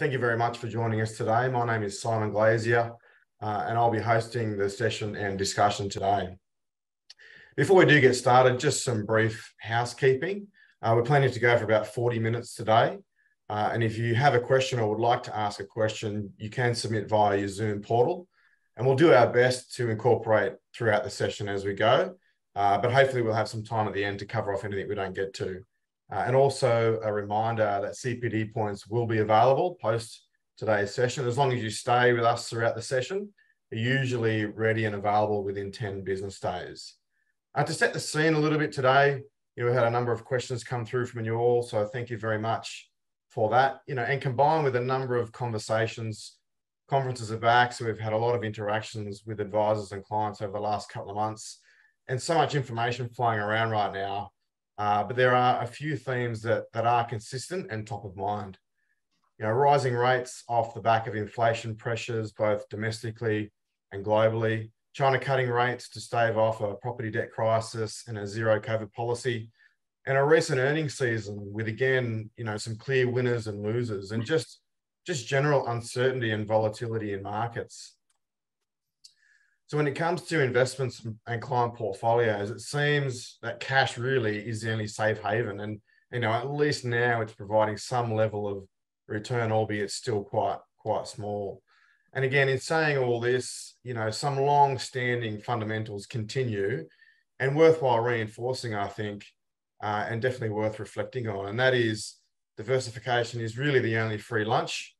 Thank you very much for joining us today. My name is Simon Glazier, uh, and I'll be hosting the session and discussion today. Before we do get started, just some brief housekeeping. Uh, we're planning to go for about 40 minutes today. Uh, and if you have a question or would like to ask a question, you can submit via your Zoom portal. And we'll do our best to incorporate throughout the session as we go. Uh, but hopefully, we'll have some time at the end to cover off anything we don't get to. Uh, and also a reminder that CPD points will be available post today's session. As long as you stay with us throughout the session, they're usually ready and available within 10 business days. Uh, to set the scene a little bit today, you know, we had a number of questions come through from you all, so thank you very much for that. You know, and combined with a number of conversations, conferences are back, so we've had a lot of interactions with advisors and clients over the last couple of months, and so much information flying around right now uh, but there are a few themes that, that are consistent and top of mind. You know, rising rates off the back of inflation pressures, both domestically and globally. China cutting rates to stave off a property debt crisis and a zero COVID policy. And a recent earnings season with again, you know, some clear winners and losers and just just general uncertainty and volatility in markets. So when it comes to investments and client portfolios, it seems that cash really is the only safe haven. And you know, at least now it's providing some level of return, albeit still quite quite small. And again, in saying all this, you know, some long-standing fundamentals continue, and worthwhile reinforcing, I think, uh, and definitely worth reflecting on. And that is diversification is really the only free lunch.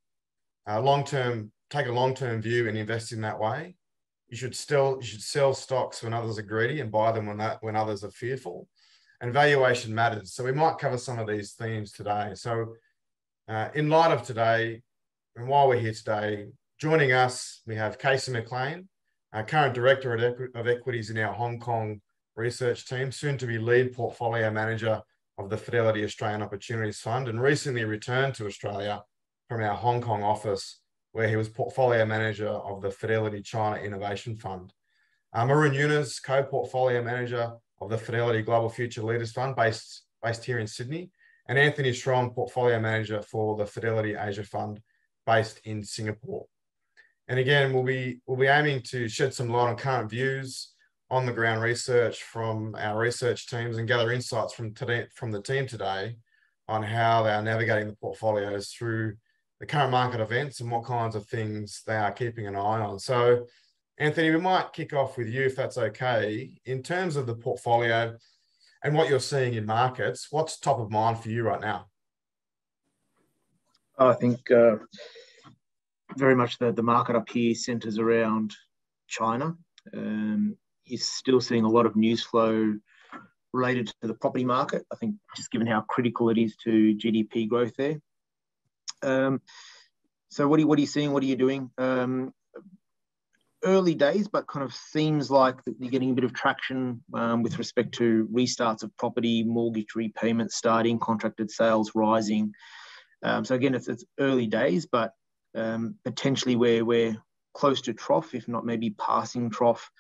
Uh, long-term, take a long-term view and invest in that way you should still you should sell stocks when others are greedy and buy them when that when others are fearful. And valuation matters. So we might cover some of these themes today. So uh, in light of today and while we're here today joining us we have casey mclean our current director of equities in our hong kong research team soon to be lead portfolio manager of the fidelity australian opportunities fund and recently returned to australia from our hong kong office where he was portfolio manager of the Fidelity China Innovation Fund. Uh, Maroun Younes, co-portfolio manager of the Fidelity Global Future Leaders Fund, based, based here in Sydney, and Anthony Srom, portfolio manager for the Fidelity Asia Fund, based in Singapore. And again, we'll be we'll be aiming to shed some light on current views, on the ground research from our research teams, and gather insights from today from the team today on how they are navigating the portfolios through the current market events and what kinds of things they are keeping an eye on. So, Anthony, we might kick off with you if that's okay. In terms of the portfolio and what you're seeing in markets, what's top of mind for you right now? I think uh, very much the, the market up here centers around China. Um, you're still seeing a lot of news flow related to the property market. I think just given how critical it is to GDP growth there. Um, so what are, you, what are you seeing? What are you doing? Um, early days, but kind of seems like you're getting a bit of traction um, with respect to restarts of property, mortgage repayments starting, contracted sales rising. Um, so again, it's, it's early days, but um, potentially where we're close to trough, if not maybe passing trough,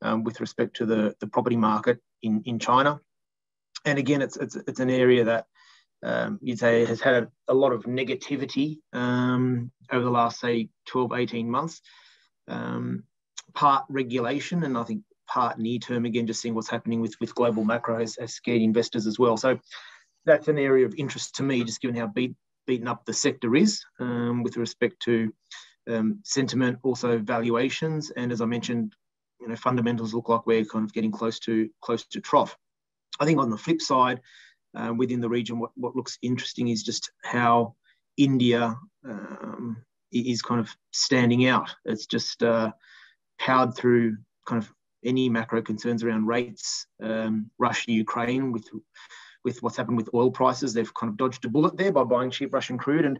um, with respect to the, the property market in, in China. And again, it's, it's, it's an area that um, you'd say has had a, a lot of negativity um, over the last, say, 12, 18 months. Um, part regulation, and I think part near term, again, just seeing what's happening with, with global macro has, has scared investors as well. So that's an area of interest to me, just given how beat, beaten up the sector is um, with respect to um, sentiment, also valuations. And as I mentioned, you know, fundamentals look like we're kind of getting close to close to trough. I think on the flip side, uh, within the region. What, what looks interesting is just how India um, is kind of standing out. It's just uh, powered through kind of any macro concerns around rates, um, Russia, Ukraine, with with what's happened with oil prices. They've kind of dodged a bullet there by buying cheap Russian crude, and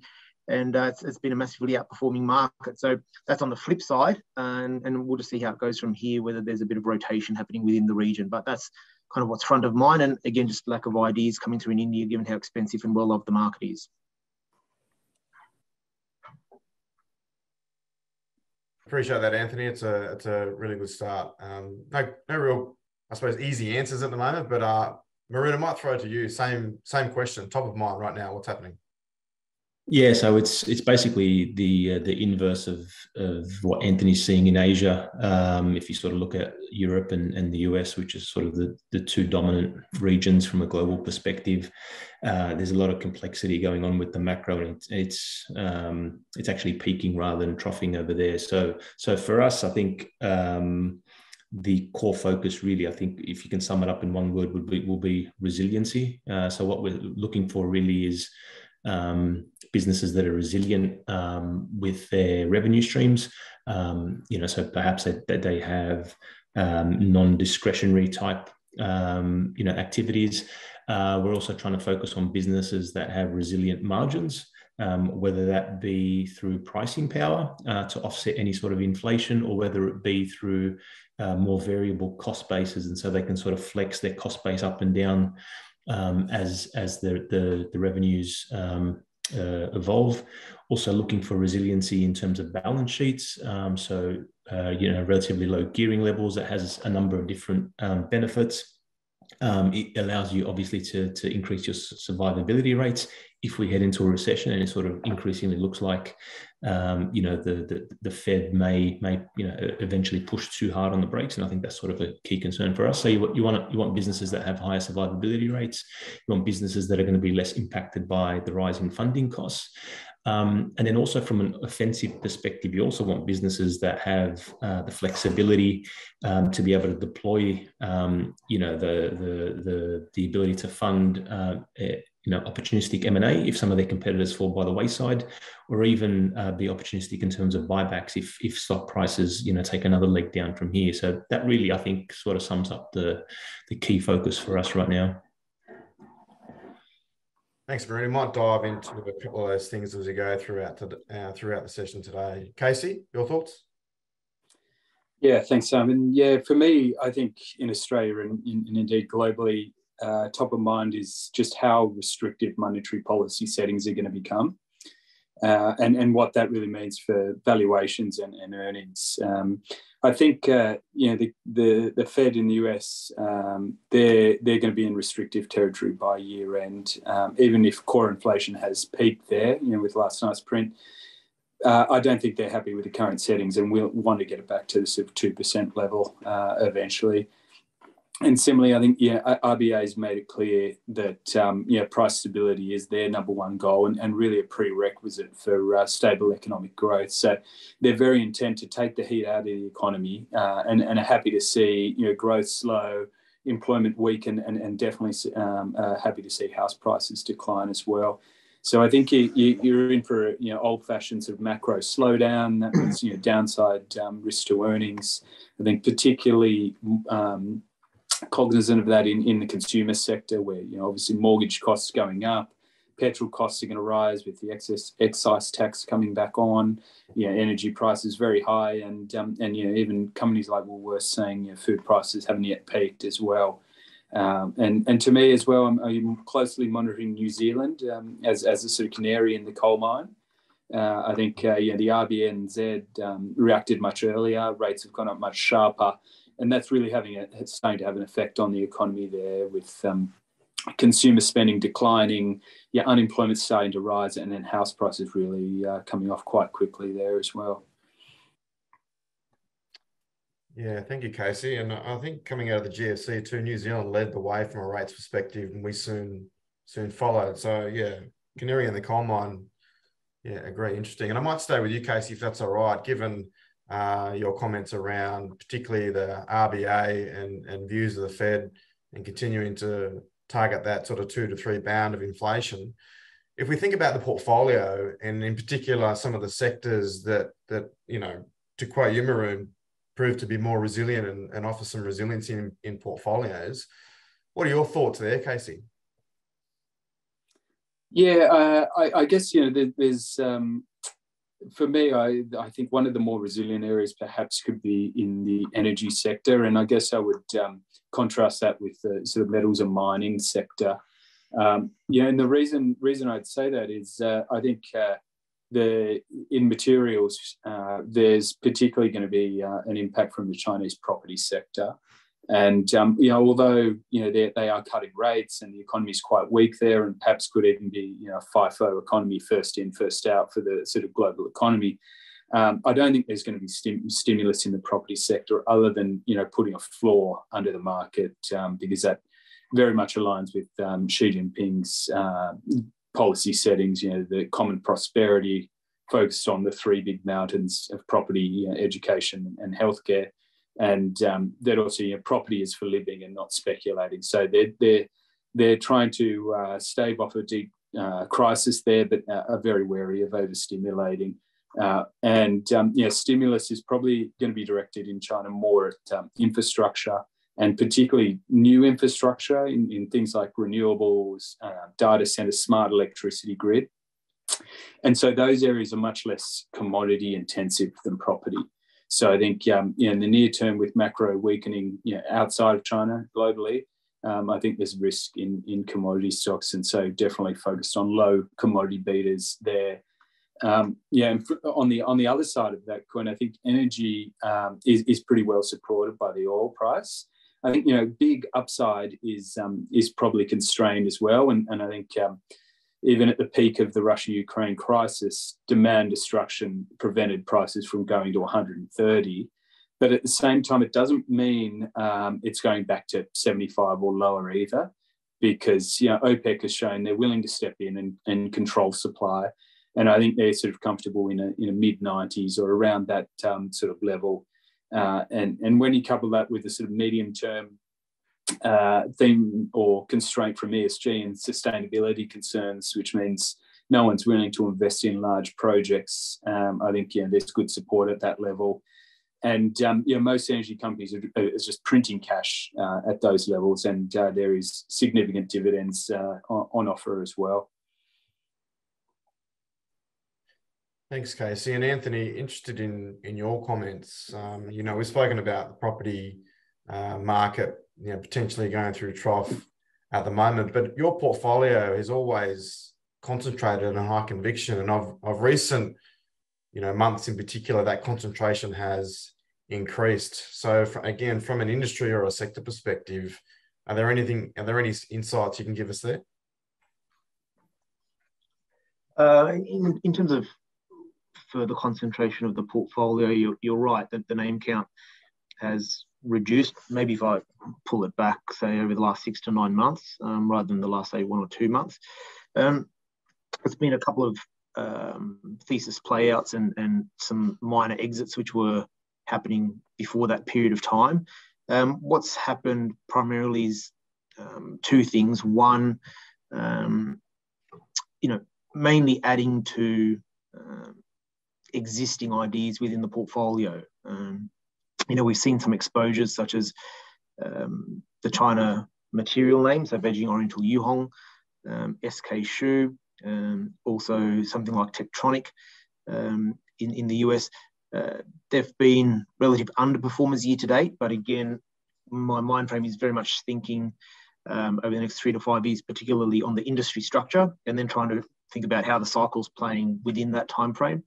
and uh, it's, it's been a massively outperforming market. So that's on the flip side, and, and we'll just see how it goes from here. Whether there's a bit of rotation happening within the region, but that's kind of what's front of mind. And again, just lack of ideas coming through in India, given how expensive and well loved the market is. Appreciate that, Anthony. It's a it's a really good start. Um, no no real, I suppose, easy answers at the moment, but uh, Marina might throw to you. Same same question, top of mind right now. What's happening? Yeah, so it's it's basically the uh, the inverse of of what Anthony's seeing in Asia. Um, if you sort of look at Europe and, and the US, which is sort of the, the two dominant regions from a global perspective, uh, there's a lot of complexity going on with the macro, and it's it's, um, it's actually peaking rather than troughing over there. So so for us, I think. Um, the core focus really i think if you can sum it up in one word would be will be resiliency uh, so what we're looking for really is um, businesses that are resilient um, with their revenue streams. Um, you know, so perhaps that they, they, have um, non-discretionary type, um, you know, activities. Uh, we're also trying to focus on businesses that have resilient margins. Um, whether that be through pricing power uh, to offset any sort of inflation, or whether it be through uh, more variable cost bases, and so they can sort of flex their cost base up and down um, as as the the, the revenues um, uh, evolve. Also looking for resiliency in terms of balance sheets. Um, so uh, you know relatively low gearing levels that has a number of different um, benefits. Um, it allows you obviously to, to increase your survivability rates if we head into a recession and it sort of increasingly looks like um, you know the, the, the Fed may may you know eventually push too hard on the brakes and I think that's sort of a key concern for us. So you, you want you want businesses that have higher survivability rates. You want businesses that are going to be less impacted by the rising funding costs. Um, and then also from an offensive perspective, you also want businesses that have uh, the flexibility um, to be able to deploy, um, you know, the, the, the, the ability to fund uh, you know, opportunistic M&A if some of their competitors fall by the wayside, or even uh, be opportunistic in terms of buybacks if, if stock prices, you know, take another leg down from here. So that really, I think, sort of sums up the, the key focus for us right now. Thanks. We might dive into a couple of those things as we go throughout to, uh, throughout the session today. Casey, your thoughts? Yeah, thanks, Simon. Yeah, for me, I think in Australia and, and indeed globally, uh, top of mind is just how restrictive monetary policy settings are going to become. Uh, and, and what that really means for valuations and, and earnings. Um, I think uh, you know the, the, the Fed in the US um, they're they're going to be in restrictive territory by year end, um, even if core inflation has peaked there. You know, with last night's print, uh, I don't think they're happy with the current settings, and we'll want to get it back to the sort of two percent level uh, eventually and similarly, I think yeah, has made it clear that um, yeah, price stability is their number one goal and, and really a prerequisite for uh, stable economic growth. So they're very intent to take the heat out of the economy uh, and, and are happy to see you know growth slow, employment weaken, and, and definitely um, uh, happy to see house prices decline as well. So I think you, you, are in for a you know old-fashioned sort of macro slowdown. That means you know downside um, risk to earnings. I think particularly um, cognizant of that in, in the consumer sector, where you know obviously mortgage costs going up, petrol costs are going to rise with the excess excise tax coming back on. Know, energy prices very high, and um, and you know even companies like Woolworths saying you know, food prices haven't yet peaked as well. Um, and and to me as well, I'm, I'm closely monitoring New Zealand um, as as a sort of canary in the coal mine. Uh, I think uh, yeah, the RBNZ um, reacted much earlier. Rates have gone up much sharper and that's really having a, it's starting to have an effect on the economy there with um, consumer spending declining, yeah, unemployment starting to rise, and then house prices really uh, coming off quite quickly there as well. Yeah, thank you, Casey. And I think coming out of the GFC too, New Zealand led the way from a rates perspective, and we soon soon followed. So yeah, canary in the coal mine. Yeah, agree. Interesting. And I might stay with you, Casey, if that's all right, given uh, your comments around particularly the RBA and, and views of the Fed and continuing to target that sort of two to three bound of inflation. If we think about the portfolio and in particular some of the sectors that that you know, to quote you, Maroun, prove to be more resilient and, and offer some resiliency in, in portfolios. What are your thoughts there, Casey? Yeah, uh, I, I, guess you know there, there's um, for me, I, I think one of the more resilient areas perhaps could be in the energy sector. And I guess I would um, contrast that with the sort of metals and mining sector. Um, yeah, and the reason reason I'd say that is uh, I think uh, the in materials uh, there's particularly going to be uh, an impact from the Chinese property sector. And um, you know, although you know they, are cutting rates and the economy is quite weak there, and perhaps could even be you know FIFO economy, first in, first out for the sort of global economy. Um, I don't think there's going to be stim- stimulus in the property sector other than you know putting a floor under the market um, because that very much aligns with um, Xi Jinping's uh, policy settings. You know, the common prosperity focused on the three big mountains of property, you know, education, and healthcare and um, that also know, property is for living and not speculating. So they're they're they're trying to uh, stave off a deep uh, crisis there, but uh, are very wary of overstimulating. Uh, and um, yeah, stimulus is probably going to be directed in China more at um, infrastructure and particularly new infrastructure in, in things like renewables, uh, data centers, smart electricity grid. And so those areas are much less commodity intensive than property. So I think um, you know, in the near term, with macro weakening you know, outside of China globally, um, I think there's risk in in commodity stocks, and so definitely focused on low commodity betas there. Um, yeah, and on the on the other side of that coin, I think energy um, is is pretty well supported by the oil price. I think you know big upside is um, is probably constrained as well, and and I think um, even at the peak of the Russia Ukraine crisis, demand destruction prevented prices from going to 130. But at the same time, it doesn't mean um, it's going back to 75 or lower either, because you know, OPEC has shown they're willing to step in and, and control supply. And I think they're sort of comfortable in a, in a mid 90s or around that um, sort of level. Uh, and, and when you couple that with the sort of medium term uh, theme or constraint from ESG and sustainability concerns, which means no one's willing to invest in large projects. Um, I think yeah, there's good support at that level. And um, yeah, most energy companies are, are just printing cash uh, at those levels, and uh, there is significant dividends uh, on, on, offer as well. Thanks, Casey and Anthony. Interested in in your comments. Um, you know, we've spoken about the property uh, market you know, potentially going through trough at the moment. But your portfolio is always concentrated on high conviction, and of of recent, you know, months in particular, that concentration has increased. So for, again, from an industry or a sector perspective, are there anything? Are there any insights you can give us there? Uh, in, in terms of further concentration of the portfolio, you're, you're right that the name count has reduced. Maybe if I pull it back, say over the last six to nine months, um, rather than the last say one or two months, um, it's been a couple of um, thesis playouts and and some minor exits which were happening before that period of time. Um, what's happened primarily is um, two things. One, um, you know, mainly adding to existing ideas within the portfolio. Um, you know, we've seen some exposures such as um, the China material names, so Beijing Oriental Yuhong, um, SK Hsu, um, also something like Techtronic um, in, in the US. Uh, they've been relative underperformers year to date, but again, my mind frame is very much thinking um, over the next three to five years, particularly on the industry structure, and then trying to think about how the cycle's playing within that time frame.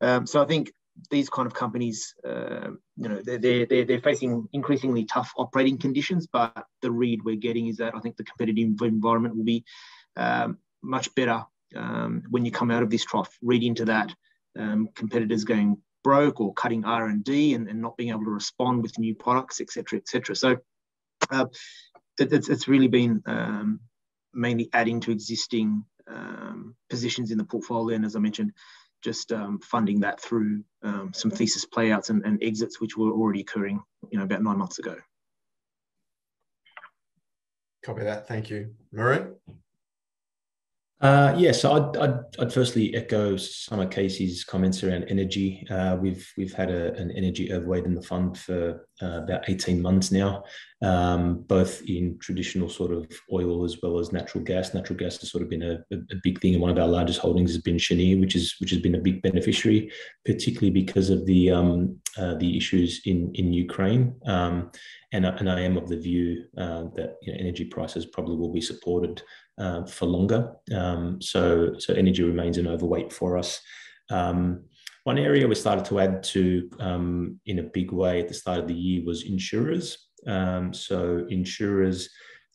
Um, so I think these kind of companies, uh, you know, they're, they're, they're facing increasingly tough operating conditions, but the read we're getting is that I think the competitive environment will be um, much better um, when you come out of this trough. Read into that, um, competitors going broke or cutting R&D and, and not being able to respond with new products, etc., etc. So uh, it, it's, it's really been um, mainly adding to existing um, positions in the portfolio. And as I mentioned, just um, funding that through um, some thesis playouts and, and exits, which were already occurring, you know, about nine months ago. Copy that. Thank you. Maroun? Uh, yeah, so I'd, I'd, I'd, firstly echo some of Casey's comments around energy. Uh, we've we've had a, an energy overweight in the fund for uh, about 18 months now, um, both in traditional sort of oil as well as natural gas. Natural gas has sort of been a, a big thing, and one of our largest holdings has been Cheniere, which is which has been a big beneficiary, particularly because of the um, uh, the issues in in Ukraine. Um, and, and I am of the view uh, that you know, energy prices probably will be supported uh, for longer. Um, so, so energy remains an overweight for us. Um, one area we started to add to um, in a big way at the start of the year was insurers. Um, so insurers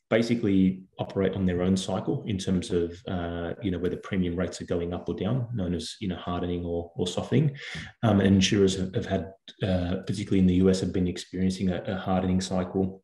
basically operate on their own cycle in terms of uh, you know whether premium rates are going up or down, known as you know hardening or, or softening. Um, and insurers have, have had, uh, particularly in the US, have been experiencing a, a hardening cycle.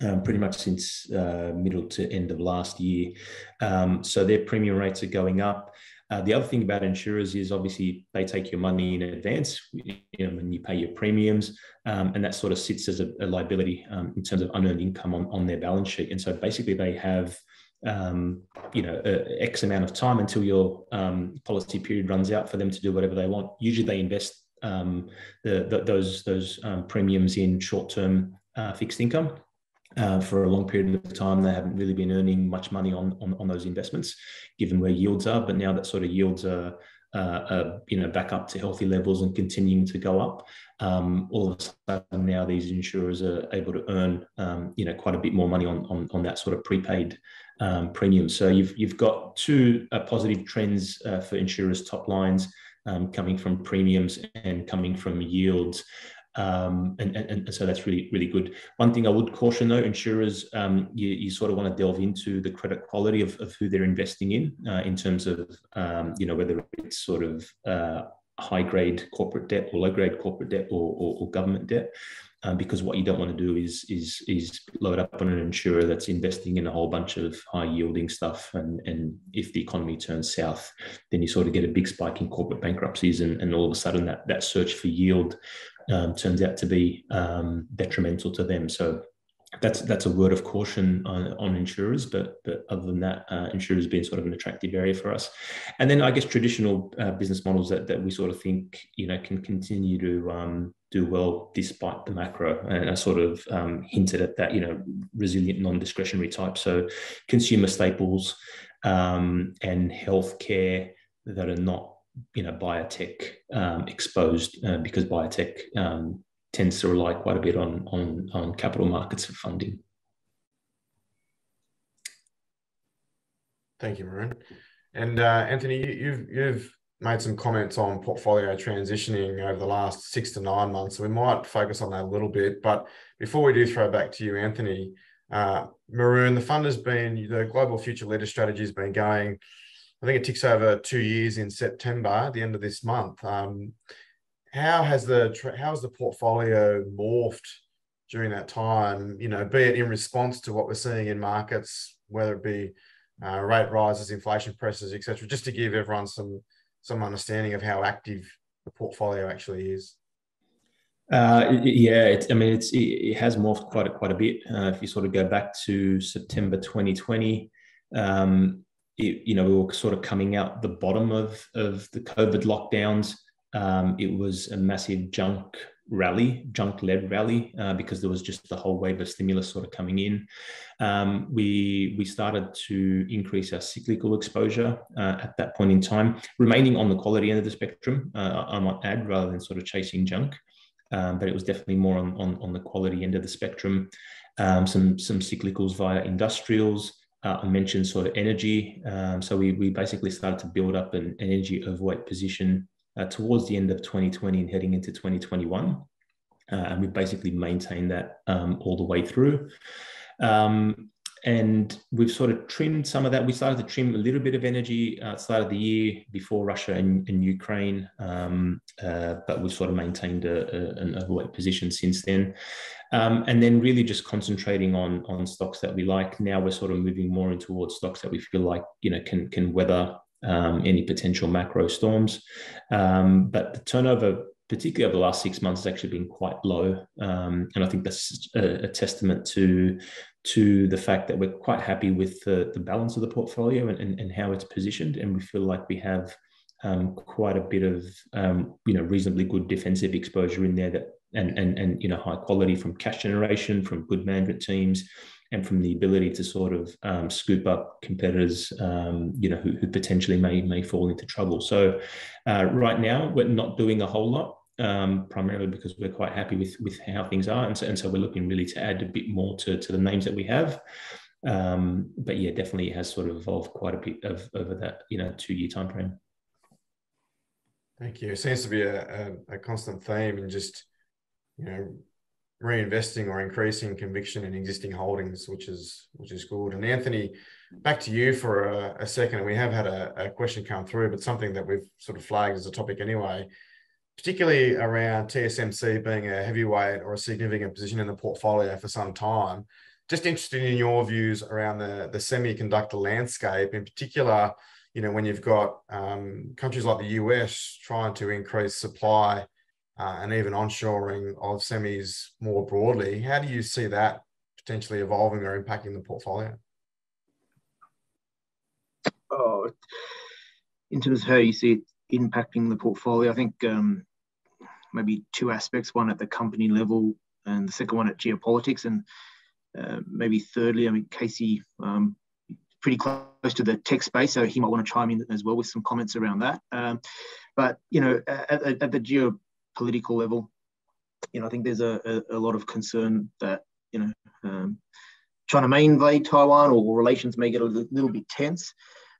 Um, pretty much since uh, middle to end of last year. Um, so their premium rates are going up. Uh, the other thing about insurers is obviously they take your money in advance you know, when you pay your premiums, um, and that sort of sits as a, a liability um, in terms of unearned income on, on their balance sheet. And so basically they have um, you know, X amount of time until your um, policy period runs out for them to do whatever they want. Usually they invest um, the, the, those, those um, premiums in short-term uh, fixed income uh, for a long period of time. They haven't really been earning much money on, on, on those investments, given where yields are. But now that sort of yields are, uh, are you know back up to healthy levels and continuing to go up, um, all of a sudden now these insurers are able to earn um, you know quite a bit more money on on, on that sort of prepaid um, premium. So you've you've got two uh, positive trends uh, for insurers' top lines. Um, coming from premiums and coming from yields. Um, and, and, and, so that's really, really good. One thing I would caution though, insurers, um, you, you, sort of want to delve into the credit quality of, of who they're investing in, uh, in terms of, um, you know, whether it's sort of uh, high grade corporate debt or low grade corporate debt or, or, or government debt. Um, because what you don't want to do is is is load up on an insurer that's investing in a whole bunch of high yielding stuff, and and if the economy turns south, then you sort of get a big spike in corporate bankruptcies, and, and all of a sudden that that search for yield um, turns out to be um, detrimental to them. So that's that's a word of caution on, on insurers, but but other than that, uh, insurers being sort of an attractive area for us. And then I guess traditional uh, business models that, that we sort of think you know can continue to um, do well despite the macro. And I sort of um, hinted at that, you know, resilient non-discretionary type. So consumer staples um, and healthcare that are not you know biotech um, exposed uh, because biotech um, tends to rely quite a bit on on on capital markets for funding. Thank you, Maroun. And uh, Anthony, you've you've made some comments on portfolio transitioning over the last six to nine months. So we might focus on that a little bit. But before we do throw back to you, Anthony, uh, Maroun, the fund has been the global future leader strategy has been going I think it ticks over two years in September, the end of this month. Um, how has the how has the portfolio morphed during that time? You know, be it in response to what we're seeing in markets, whether it be uh, rate rises, inflation pressures, etc. Just to give everyone some some understanding of how active the portfolio actually is. Uh, yeah, it, I mean, it's it, it, has morphed quite a, quite a bit. Uh, if you sort of go back to September 2020, um, it, you know, we were sort of coming out the bottom of, of the COVID lockdowns. Um, it was a massive junk rally, junk led rally, uh, because there was just the whole wave of stimulus sort of coming in. Um, we, we started to increase our cyclical exposure uh, at that point in time, remaining on the quality end of the spectrum, uh, I might add, rather than sort of chasing junk. Um, but it was definitely more on, on, on the quality end of the spectrum. Um, some, some cyclicals via industrials, uh, I mentioned sort of energy. Um, so we, we basically started to build up an, energy overweight position uh, towards the end of 2020 and heading into 2021. Uh, and we basically maintained that um, all the way through. Um, and we've sort of trimmed some of that. We started to trim a little bit of energy at the start of the year before Russia and, and Ukraine, um, uh, but we've sort of maintained a, a, an overweight position since then. Um, and then really just concentrating on on stocks that we like. Now we're sort of moving more in towards stocks that we feel like you know can can weather um, any potential macro storms. Um, but the turnover, particularly over the last six months, has actually been quite low, um, and I think that's a, a, testament to to the fact that we're quite happy with the, the balance of the portfolio and, and, and how it's positioned, and we feel like we have um, quite a bit of um, you know reasonably good defensive exposure in there that and, and, and you know high quality from cash generation, from good management teams, and from the ability to sort of um, scoop up competitors, um, you know, who, who, potentially may may fall into trouble. So uh, right now we're not doing a whole lot, um, primarily because we're quite happy with with how things are, and so, and so we're looking really to add a bit more to, to the names that we have. Um, but yeah, definitely has sort of evolved quite a bit of over that you know two year time frame. Thank you. It seems to be a, a, a constant theme in just you know, reinvesting or increasing conviction in existing holdings, which is which is good. And Anthony, back to you for a, a second. We have had a, a, question come through, but something that we've sort of flagged as a topic anyway, particularly around TSMC being a heavyweight or a significant position in the portfolio for some time. Just interested in your views around the, the semiconductor landscape, in particular, you know, when you've got um, countries like the US trying to increase supply uh, and even onshoring of semis more broadly, how do you see that potentially evolving or impacting the portfolio? Oh, in terms of how you see it impacting the portfolio, I think um, maybe two aspects: one at the company level, and the second one at geopolitics, and uh, maybe thirdly, I mean, Casey, um, pretty close to the tech space, so he might want to chime in as well with some comments around that. Um, but you know, at, at, the geopolitical level, you know, I think there's a, a, a lot of concern that you know um, China may invade Taiwan or relations may get a little bit tense.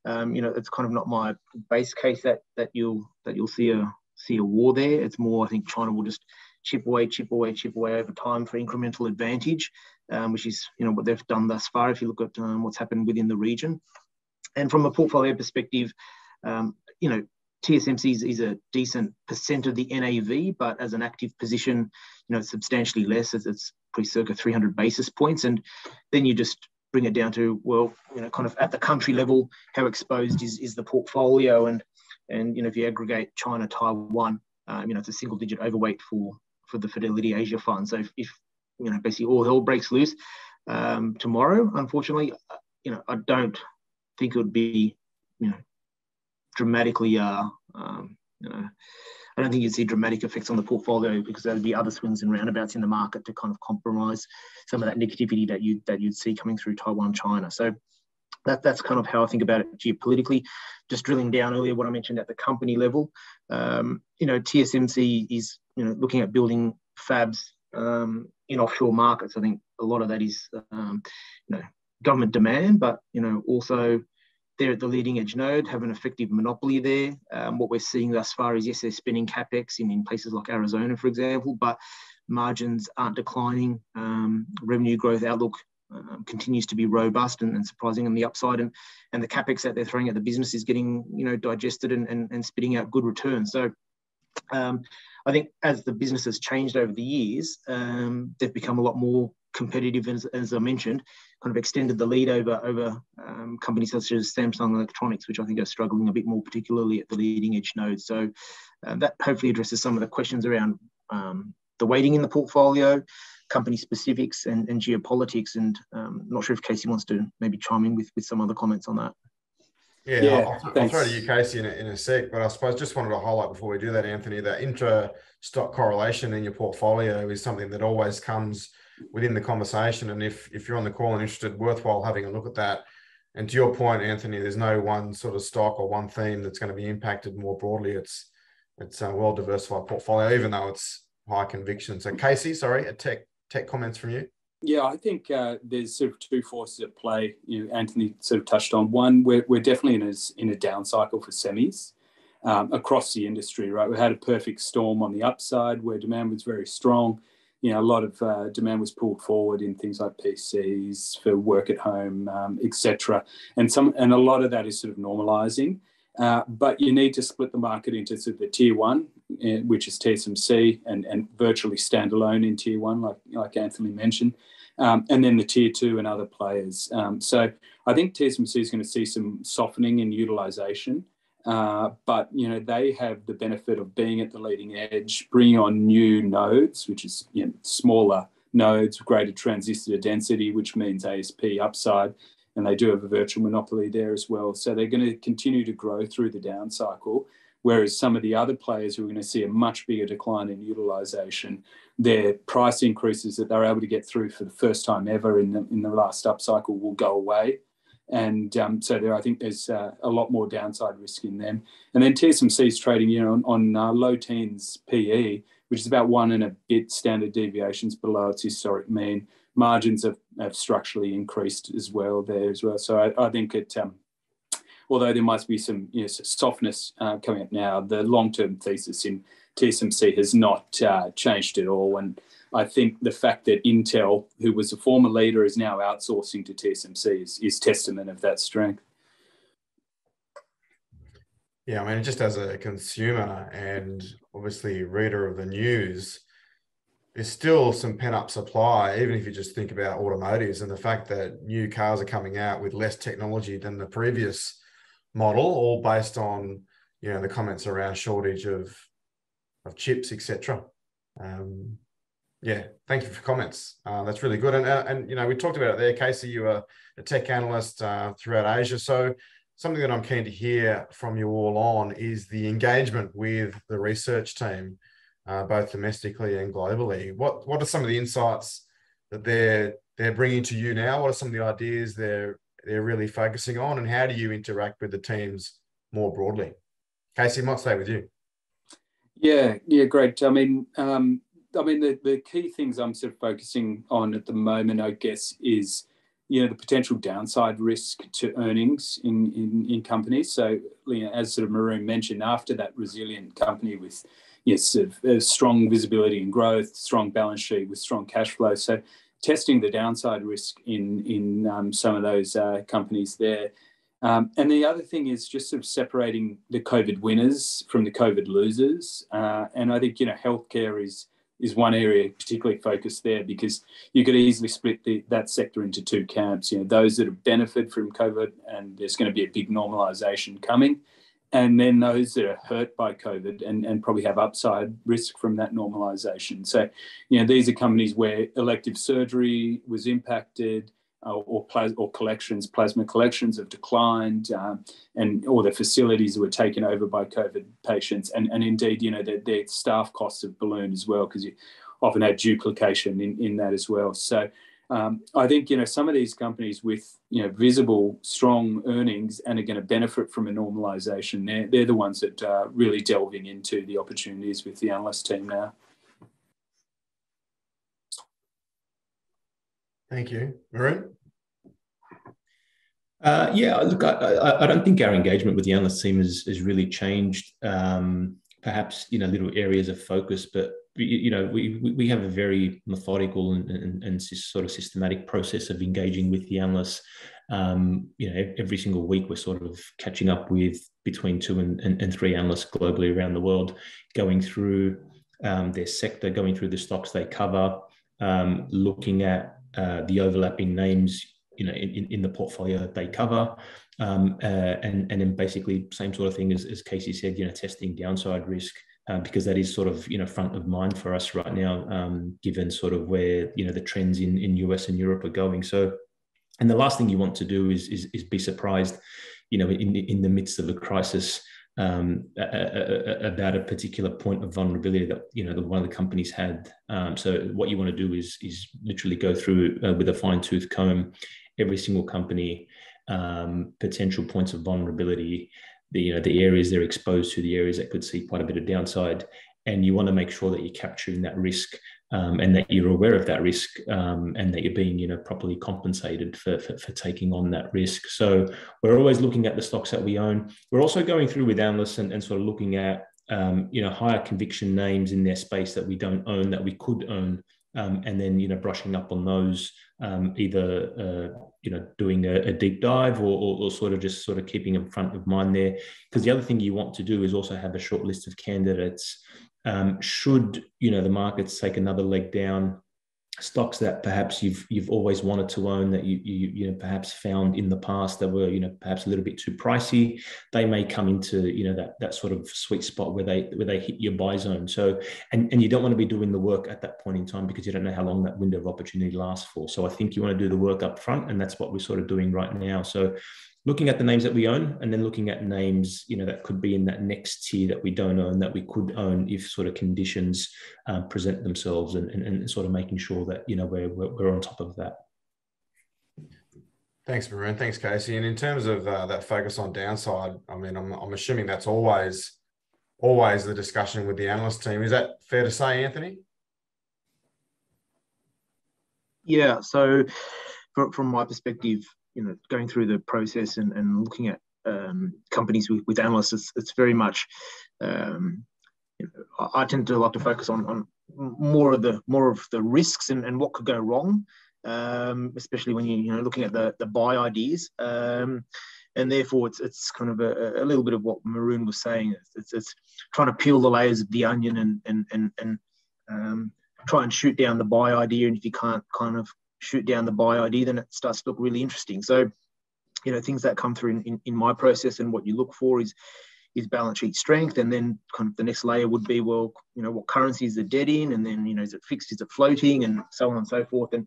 Um, you know, it's kind of not my base case that that you'll that you'll see a see a war there. It's more I think China will just chip away, chip away, chip away over time for incremental advantage, um, which is you know what they've done thus far. If you look at um, what's happened within the region, and from a portfolio perspective, um, you know TSMC is, a decent percent of the NAV, but as an active position, you know, substantially less. It's, it's pretty circa 300 basis points, and then you just bring it down to well, you know, kind of at the country level, how exposed is, is the portfolio, and and you know, if you aggregate China, Taiwan, um, you know, it's a single digit overweight for for the Fidelity Asia Fund. So if, if you know, basically all hell breaks loose um, tomorrow, unfortunately, you know, I don't think it would be, you know, dramatically, uh, um, you know, I don't think you'd see dramatic effects on the portfolio because there'd be other swings and roundabouts in the market to kind of compromise some of that negativity that you that you'd see coming through Taiwan, China. So that, that's kind of how I think about it geopolitically. Just drilling down earlier what I mentioned at the company level, um, you know, TSMC is you know looking at building fabs um, in offshore markets. I think a lot of that is um, you know government demand, but you know also they're at the leading edge node, have an effective monopoly there. Um, what we're seeing thus far is yes, they're spending capex in, in places like Arizona, for example, but margins aren't declining. Um, revenue growth outlook um, continues to be robust and, and, surprising on the upside, and and the capex that they're throwing at the business is getting you know digested and, and, and spitting out good returns. So. Um, I think as the business has changed over the years, um, they've become a lot more competitive, as, as I mentioned, kind of extended the lead over over um, companies such as Samsung Electronics, which I think are struggling a bit more, particularly at the leading edge nodes. So uh, that hopefully addresses some of the questions around um, the weighting in the portfolio, company specifics, and, and geopolitics. And um, not sure if Casey wants to maybe chime in with, with some other comments on that. Yeah, yeah I'll, I'll, throw to you, Casey, in a, in a sec. But I suppose just wanted to highlight before we do that, Anthony, that intra stock correlation in your portfolio is something that always comes within the conversation. And if if you're on the call and interested, worthwhile having a look at that. And to your point, Anthony, there's no one sort of stock or one theme that's going to be impacted more broadly. It's it's a well diversified portfolio, even though it's high conviction. So, Casey, sorry, a tech tech comments from you. Yeah, I think uh, there's sort of two forces at play. You know, Anthony sort of touched on one. We're, we're definitely in a, in a down cycle for semis um, across the industry, right? We had a perfect storm on the upside where demand was very strong you know, a lot of uh, demand was pulled forward in things like PCs for work at home, um, etc. And some, and a lot of that is sort of normalising. Uh, but you need to split the market into the tier one, uh, which is TSMC, and, and virtually standalone in tier one, like like Anthony mentioned, um, and then the tier two and other players. Um, so I think TSMC is going to see some softening in utilisation. Uh, but you know they have the benefit of being at the leading edge, bringing on new nodes, which is you know, smaller nodes, greater transistor density, which means ASP upside, and they do have a virtual monopoly there as well. So they're going to continue to grow through the down cycle. Whereas some of the other players who are going to see a much bigger decline in utilization, their price increases that they're able to get through for the first time ever in the, in the last upcycle will go away and um, so there, I think there's uh, a lot more downside risk in them. And then TSMC is trading, you know, on, on uh, low teens PE, which is about one and a bit standard deviations below its historic mean. Margins have, have structurally increased as well there as well. So I, I think it, um, although there might be some you know, softness uh, coming up now, the long-term thesis in TSMC has not uh, changed at all. And I think the fact that Intel, who was a former leader, is now outsourcing to TSMC is, is testament of that strength. Yeah, I mean, just as a consumer and obviously reader of the news, there's still some pent up supply, even if you just think about automotives and the fact that new cars are coming out with less technology than the previous model, all based on you know the comments around shortage of of chips, etc. Um, yeah, thank you for comments. Uh, that's really good. And uh, and you know we talked about it there, Casey. You are a tech analyst uh, throughout Asia, so something that I'm keen to hear from you all on is the engagement with the research team, uh, both domestically and globally. What what are some of the insights that they're they're bringing to you now? What are some of the ideas they're they're really focusing on, and how do you interact with the teams more broadly? Casey, might stay with you. Yeah, yeah, great. I mean, um, I mean, the, the key things I'm sort of focusing on at the moment, I guess, is you know the potential downside risk to earnings in in, in companies. So, you know, as sort of Maroun mentioned, after that resilient company with yes, of, strong visibility and growth, strong balance sheet with strong cash flow. So, testing the downside risk in in um, some of those uh, companies there. Um, and the other thing is just sort of separating the COVID winners from the COVID losers. Uh, and I think you know healthcare is is one area particularly focused there because you could easily split the, that sector into two camps. You know, those that have benefited from COVID, and there's going to be a big normalisation coming, and then those that are hurt by COVID and, and probably have upside risk from that normalisation. So, you know, these are companies where elective surgery was impacted uh, or, plas- or collections, plasma collections have declined, um, and or the facilities were taken over by COVID patients, and, and indeed, you know, their, their staff costs have ballooned as well because you often had duplication in, in that as well. So um, I think you know some of these companies with you know visible strong earnings and are going to benefit from a normalisation. They're they're the ones that are really delving into the opportunities with the analyst team now. Thank you. Maroun? Uh, yeah, look, I, I, don't think our engagement with the analyst team has, has really changed. Um, perhaps, you know, little areas of focus, but, you know, we, we have a very methodical and, and, and sort of systematic process of engaging with the analysts. Um, you know, every single week we're sort of catching up with between two and, and, and three analysts globally around the world, going through um, their sector, going through the stocks they cover, um, looking at uh, the overlapping names, you know, in, in the portfolio that they cover. Um, uh, and, and then basically same sort of thing as, as Casey said, you know, testing downside risk, uh, because that is sort of, you know, front of mind for us right now, um, given sort of where, you know, the trends in, in US and Europe are going. So, and the last thing you want to do is, is, is be surprised, you know, in, in the midst of a crisis, um, a, a, about a particular point of vulnerability that you know the, one of the companies had. Um, so what you want to do is is literally go through uh, with a fine tooth comb every single company, um, potential points of vulnerability, the you know the areas they're exposed to, the areas that could see quite a bit of downside, and you want to make sure that you're capturing that risk um, and that you're aware of that risk um, and that you're being you know properly compensated for, for, for, taking on that risk. So we're always looking at the stocks that we own. We're also going through with analysts and, and sort of looking at um, you know higher conviction names in their space that we don't own that we could own um, and then you know brushing up on those um, either uh, you know doing a, a deep dive or, or, or, sort of just sort of keeping in front of mind there. Because the other thing you want to do is also have a short list of candidates. Um, should you know the markets take another leg down stocks that perhaps you've you've always wanted to own that you you, you know perhaps found in the past that were you know perhaps a little bit too pricey they may come into you know that that sort of sweet spot where they where they hit your buy zone. So and and you don't want to be doing the work at that point in time because you don't know how long that window of opportunity lasts for. So i think you want to do the work up front and that's what we're sort of doing right now. So looking at the names that we own and then looking at names you know that could be in that next tier that we don't own that we could own if sort of conditions um, present themselves and, and, and, sort of making sure that you know we're, we're on top of that. Thanks Maroun thanks Casey. And in terms of uh, that focus on downside I mean I'm, I'm assuming that's always always the discussion with the analyst team. Is that fair to say Anthony? Yeah. So from, from my perspective you know going through the process and, and looking at um, companies with, with analysts, it's, it's very much um, you know, I tend to like to focus on, on more of the more of the risks and, and what could go wrong, um, especially when you you know looking at the the buy ideas. Um, and therefore, it's it's kind of a, a, little bit of what Maroun was saying. It's, it's trying to peel the layers of the onion and and and and um, try and shoot down the buy idea. And if you can't kind of shoot down the buy idea, then it starts to look really interesting. So, you know, things that come through in, in, in my process and what you look for is is balance sheet strength, and then kind of the next layer would be, well, you know, what currency is the debt in, and then you know, is it fixed, is it floating, and so on and so forth. And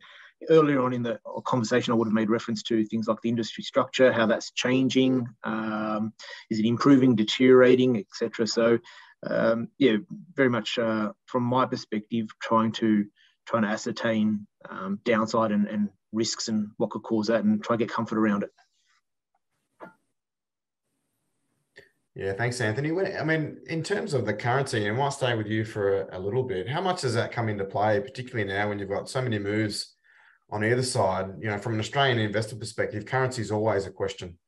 earlier on in the conversation, I would have made reference to things like the industry structure, how that's changing, um, is it improving, deteriorating, etc. So, um, yeah, very much uh, from my perspective, trying to trying to ascertain um, downside and, and risks and what could cause that, and try to get comfort around it. Yeah, thanks, Anthony. I mean, in terms of the currency, and I might stay with you for a, a, little bit. How much does that come into play, particularly now when you've got so many moves on either side? You know, from an Australian investor perspective, currency is always a question.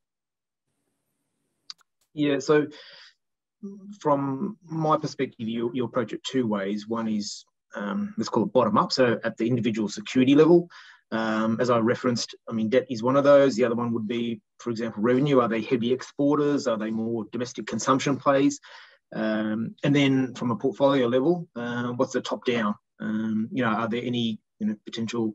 Yeah, so from my perspective, you, you approach it two ways. One is um, let's call it bottom up, so at the individual security level. Um, as I referenced, I mean, debt is one of those. The other one would be, for example, revenue. Are they heavy exporters? Are they more domestic consumption plays? Um, and then from a portfolio level, uh, what's the top down? Um, you know, are there any you know, potential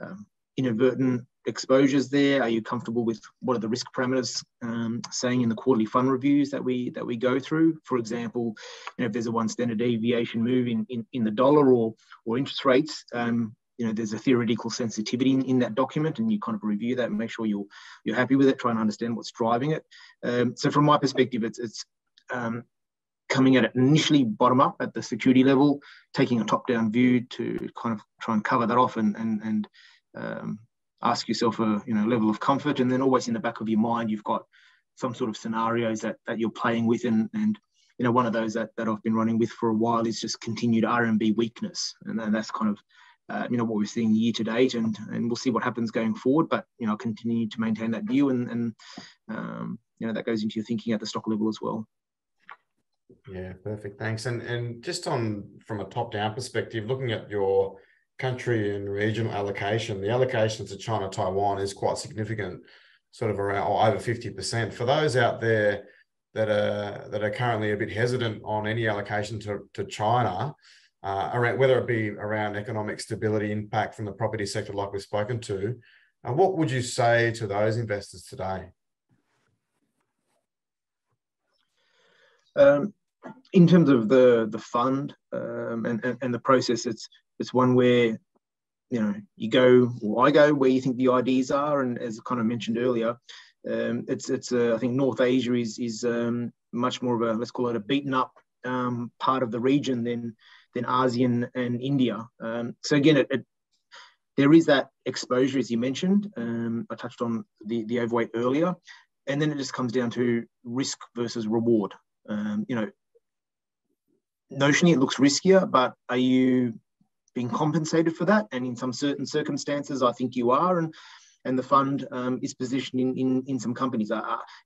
um, inadvertent exposures there? Are you comfortable with what are the risk parameters um, saying in the quarterly fund reviews that we that we go through? For example, you know, if there's a one standard deviation move in, in, in the dollar or or interest rates, um, you know there's a theoretical sensitivity in, in that document and you kind of review that and make sure you're you're happy with it try and understand what's driving it um, so from my perspective it's it's um, coming at it initially bottom up at the security level taking a top down view to kind of try and cover that off and and and um, ask yourself a you know level of comfort and then always in the back of your mind you've got some sort of scenarios that that you're playing with and and you know one of those that, that I've been running with for a while is just continued RMB weakness and then that's kind of uh, you know what we're seeing year to date, and and we'll see what happens going forward. But you know, continue to maintain that view, and and um, you know that goes into your thinking at the stock level as well. Yeah, perfect. Thanks. And and just on from a top down perspective, looking at your country and regional allocation, the allocation to China Taiwan is quite significant, sort of around or over fifty percent. For those out there that are that are currently a bit hesitant on any allocation to, to China, uh, around whether it be around economic stability impact from the property sector, like we've spoken to. Uh, what would you say to those investors today? Um, in terms of the the fund um, and, and, and the process, it's it's one where you know you go or I go where you think the ideas are, and as kind of mentioned earlier, um, it's it's uh, I think North Asia is is um, much more of a let's call it a beaten up um, part of the region than than ASEAN and India. Um, so again, it, it, there is that exposure, as you mentioned. Um, I touched on the, the overweight earlier. And then it just comes down to risk versus reward. Um, you know, notionally it looks riskier, but are you being compensated for that? And in some certain circumstances, I think you are. And and the fund um, is positioned in, in, in some companies. You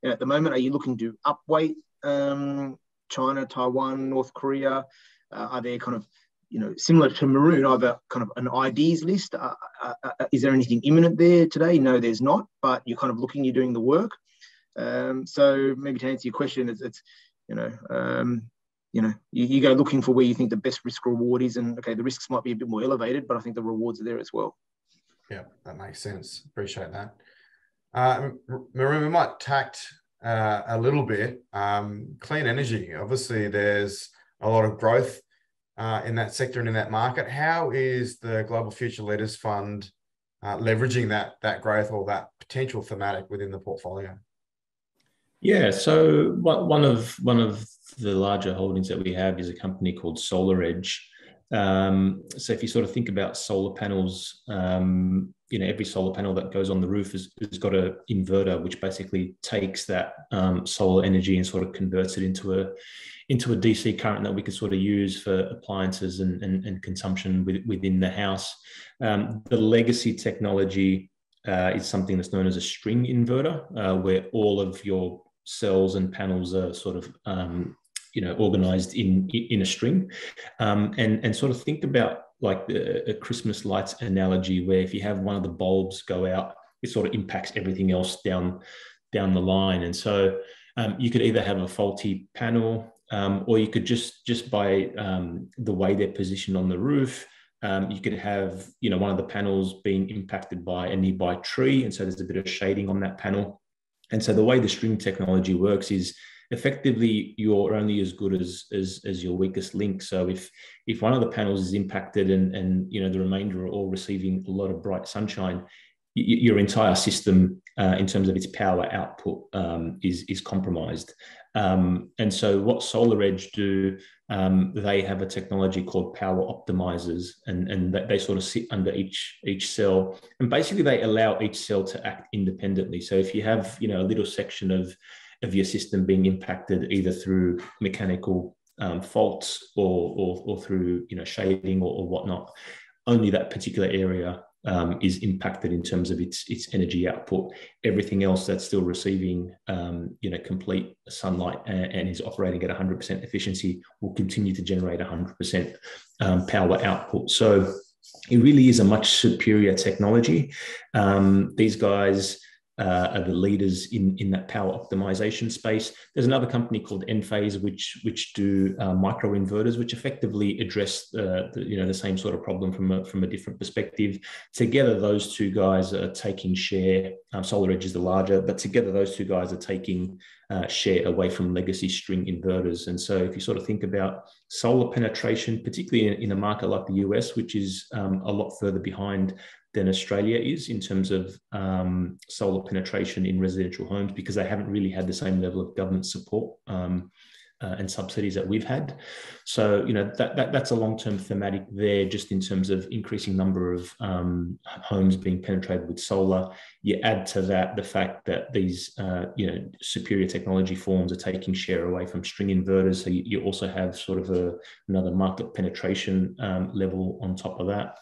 know, at the moment, are you looking to upweight um, China, Taiwan, North Korea? Uh, are there kind of you know, similar to Maroun, either kind of an IDs list. Uh, uh, uh, is there anything imminent there today? No, there's not, but you're kind of looking, you're doing the work. Um, so maybe to answer your question, it's, it's you know, um, you know, you, you, go looking for where you think the best risk reward is, and okay, the risks might be a bit more elevated, but I think the rewards are there as well. Yeah, that makes sense. Appreciate that. Uh, Maroun, we might tact uh, a little bit. Um, clean energy. Obviously, there's a lot of growth uh, in that sector and in that market. How is the Global Future Leaders Fund uh, leveraging that that growth or that potential thematic within the portfolio? Yeah, so one of one of the larger holdings that we have is a company called SolarEdge. Um, so if you sort of think about solar panels, um, you know every solar panel that goes on the roof has, has got an inverter, which basically takes that um, solar energy and sort of converts it into a into a DC current that we can sort of use for appliances and, and, and consumption with, within the house. Um, the legacy technology uh, is something that's known as a string inverter, uh, where all of your cells and panels are sort of um, you know organized in in a string. Um, and and sort of think about like the, a christmas lights analogy where if you have one of the bulbs go out it sort of impacts everything else down down the line. And so um, you could either have a faulty panel um, or you could just just by um, the way they're positioned on the roof um, you could have you know one of the panels being impacted by a nearby tree. And so there's a bit of shading on that panel and so the way the string technology works is effectively you're only as good as, as as your weakest link. So if if one of the panels is impacted and and you know the remainder are all receiving a lot of bright sunshine your entire system uh, in terms of its power output um, is is compromised um, and so what SolarEdge do, um, they have a technology called power optimizers, and, and they sort of sit under each each cell, and basically they allow each cell to act independently. So if you have you know a little section of of your system being impacted either through mechanical um, faults or, or, or through you know shading or, or whatnot, only that particular area um, is impacted in terms of its its energy output. Everything else that's still receiving, um, you know, complete sunlight and, and, is operating at 100% efficiency will continue to generate 100% um, power output. So it really is a much superior technology. Um, these guys uh, are the leaders in, in that power optimization space. There's another company called Enphase, which which do uh, microinverters, which effectively address uh, the, you know the same sort of problem from a, from a different perspective. Together, those two guys are taking share. Um, SolarEdge is the larger, but together those two guys are taking uh, share away from legacy string inverters. And so, if you sort of think about solar penetration, particularly in, in a market like the US, which is um, a lot further behind than Australia is in terms of um, solar penetration in residential homes because they haven't really had the same level of government support um, uh, and subsidies that we've had. So, you know, that, that that's a long-term thematic there, just in terms of increasing number of um, homes being penetrated with solar. You add to that the fact that these, uh, you know, superior technology forms are taking share away from string inverters. So you, you also have sort of a, another market penetration um, level on top of that.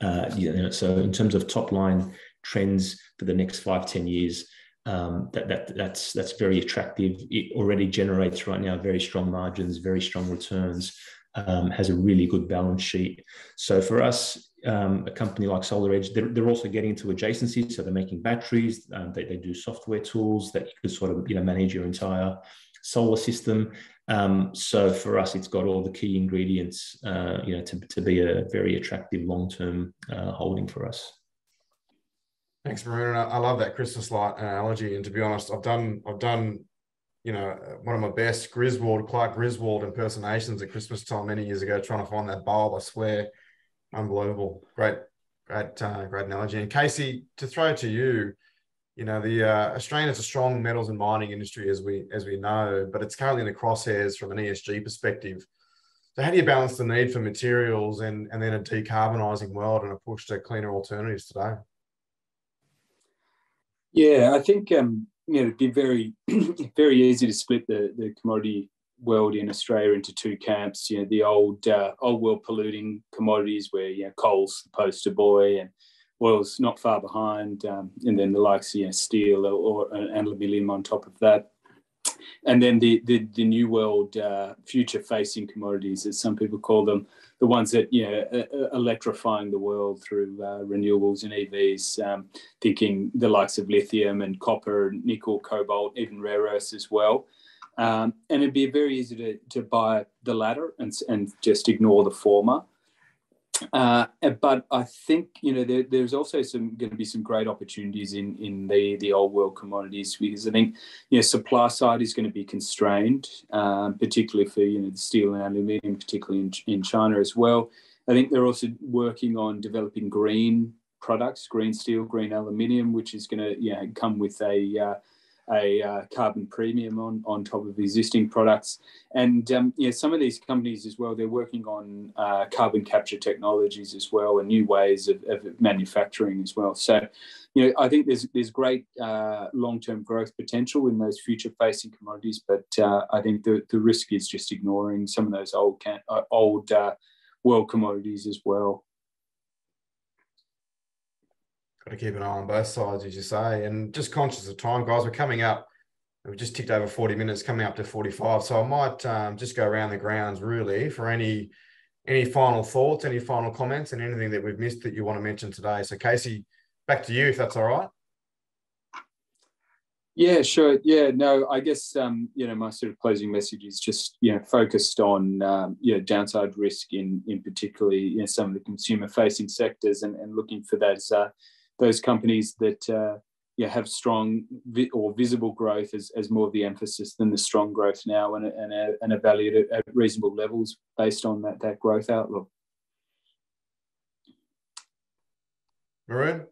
Uh, you know, so in terms of top line trends for the next five ten years, um, that, that that's that's very attractive. It already generates right now very strong margins, very strong returns, um, has a really good balance sheet. So for us, um, a company like SolarEdge, they're, they're also getting into adjacencies. So they're making batteries. Um, they, they do software tools that you could sort of you know manage your entire solar system. Um, so for us, it's got all the key ingredients, uh, you know, to, to be a very attractive long-term uh, holding for us. Thanks, Maroun. I love that Christmas light analogy. And to be honest, I've done, I've done, you know, one of my best Griswold, Clark Griswold impersonations at Christmas time many years ago, trying to find that bulb. I swear, unbelievable. Great, great, uh, great analogy. And Casey, to throw to you, you know, the uh, Australia is a strong metals and mining industry, as we as we know, but it's currently in the crosshairs from an ESG perspective. So, how do you balance the need for materials and and then a decarbonising world and a push to cleaner alternatives today? Yeah, I think um, you know it'd be very very easy to split the the commodity world in Australia into two camps. You know, the old uh, old world polluting commodities where you know coal's the poster boy and oil's not far behind, um, and then the likes of you know, steel or, or and aluminium on top of that. And then the the, the new world uh, future facing commodities, as some people call them, the ones that you know electrifying the world through uh, renewables and EVs. Um, thinking the likes of lithium and copper, nickel, cobalt, even rare earths as well. Um, and it'd be very easy to, to buy the latter and, and just ignore the former. Uh, but I think you know there, there's also some going to be some great opportunities in in the the old world commodities because I think you know supply side is going to be constrained, um, particularly for you know the steel and aluminium, particularly in, in China as well. I think they're also working on developing green products, green steel, green aluminium, which is going to you know, come with a uh, a uh, carbon premium on, on top of existing products. And um, yeah, some of these companies as well, they're working on uh, carbon capture technologies as well and new ways of, of, manufacturing as well. So, you know, I think there's there's great uh, long-term growth potential in those future-facing commodities, but uh, I think the, the risk is just ignoring some of those old can, uh, old uh, world commodities as well got to keep an eye on both sides, as you say. And just conscious of time, guys, we're coming up we've just ticked over 40 minutes, coming up to 45. So I might um, just go around the grounds really for any any final thoughts, any final comments, and anything that we've missed that you want to mention today. So Casey, back to you if that's all right. Yeah, sure. Yeah, no, I guess um, you know my sort of closing message is just you know focused on um, you know downside risk in in particularly you know some of the consumer facing sectors and, and looking for those uh, those companies that uh, yeah have strong vi- or visible growth as, as more of the emphasis than the strong growth now and and, and are valued at, at reasonable levels based on that that growth outlook. Maroun.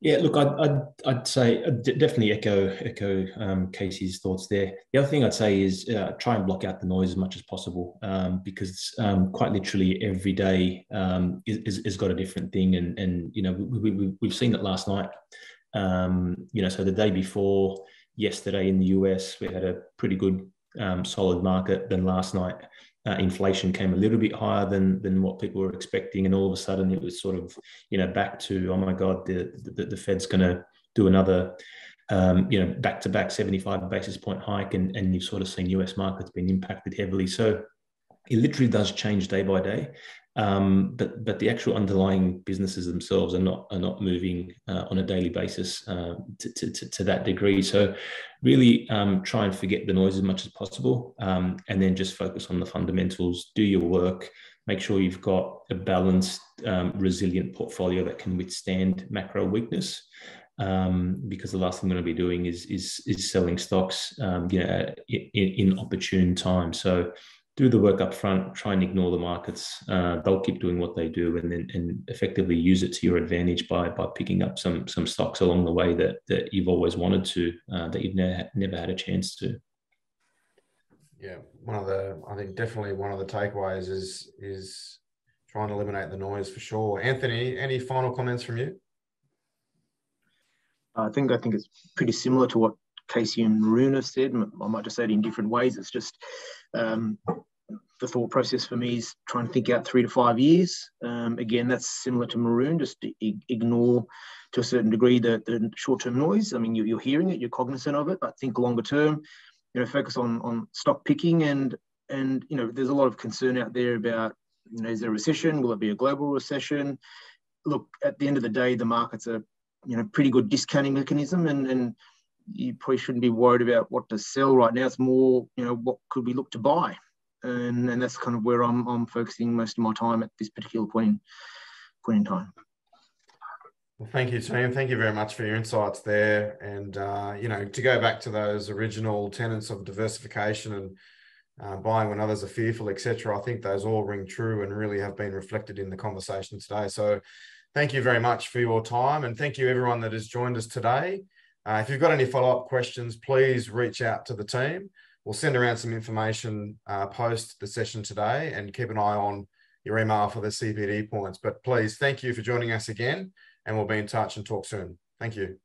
Yeah, look, I'd, I'd, I'd say I'd definitely echo echo um, Casey's thoughts there. The other thing I'd say is uh, try and block out the noise as much as possible um, because um, quite literally every day um, is, is got a different thing, and and you know we, we, we've seen it last night. Um, you know, so the day before yesterday in the US, we had a pretty good um, solid market. Then last night, uh, inflation came a little bit higher than than what people were expecting, and all of a sudden it was sort of you know back to oh my god the the, the Fed's going to do another um, you know back to back 75 basis point hike, and and you've sort of seen U.S. markets being impacted heavily. So it literally does change day by day. Um, but but the actual underlying businesses themselves are not are not moving uh, on a daily basis uh, to, to, to, that degree. So really um, try and forget the noise as much as possible, um, and then just focus on the fundamentals. Do your work. Make sure you've got a balanced, um, resilient portfolio that can withstand macro weakness. Um, because the last thing I'm going to be doing is is is selling stocks, um, you know, in, in opportune time. So do the work up front, try and ignore the markets. Uh, they'll keep doing what they do, and then and effectively use it to your advantage by by picking up some some stocks along the way that that you've always wanted to, uh, that you've never never had a chance to. Yeah, one of the I think definitely one of the takeaways is is trying to eliminate the noise for sure. Anthony, any final comments from you? I think I think it's pretty similar to what Casey and Maroun have said. I might just say it in different ways. It's just um, the thought process for me is trying to think out three to five years. Um, again, that's similar to Maroun, just ignore to a certain degree the, the short term noise. I mean, you, are hearing it, you're cognizant of it, but think longer term, you know, focus on, on stock picking. And, and, you know, there's a lot of concern out there about, you know, is there a recession? Will it be a global recession? Look, at the end of the day, the market's a, you know, pretty good discounting mechanism. And, and, you probably shouldn't be worried about what to sell right now. It's more, you know, what could we look to buy? And, and that's kind of where I'm, I'm focusing most of my time at this particular point in, point in time. Well, thank you, team. Thank you very much for your insights there. And, uh, you know, to go back to those original tenets of diversification and uh, buying when others are fearful, etc., I think those all ring true and really have been reflected in the conversation today. So thank you very much for your time. And thank you, everyone that has joined us today. Uh, if you've got any follow-up questions, please reach out to the team. We'll send around some information uh, post the session today and keep an eye on your email for the CPD points. But please, thank you for joining us again and we'll be in touch and talk soon. Thank you.